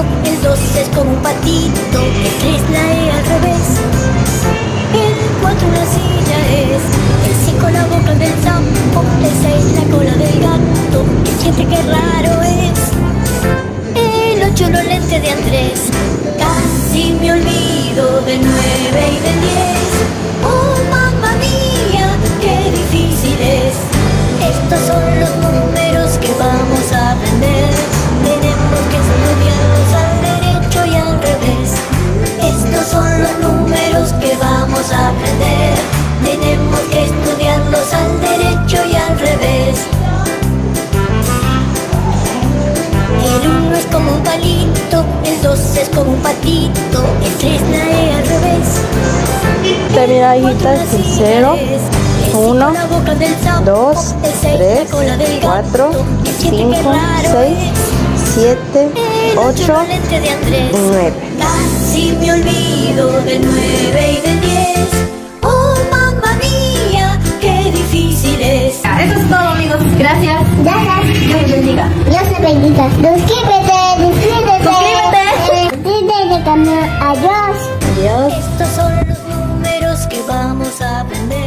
el dos es como un patito, el tres la E al revés, el cuatro una silla es, el cinco la boca del sapo, el seis la cola del gato, el siete que raro es, el ocho los lentes de Andrés, casi me olvido del nueve y del diez, oh mamá mía, qué difícil es, estos son los números que vamos a aprender. Aprender. Tenemos que estudiarlos al derecho y al revés. El uno es como un palito, el dos es como un patito, el tres nae al revés. Termina hijitas, el Cuatro, cero, el cinco, uno, la boca del sapo, dos, el seis, tres, la cola del gato, cuatro, Gracias. Dios bendiga. Dios te bendiga. Suscríbete, suscríbete. Suscríbete. Suscríbete, canal. Adiós. Adiós. Estos son los números que vamos a aprender.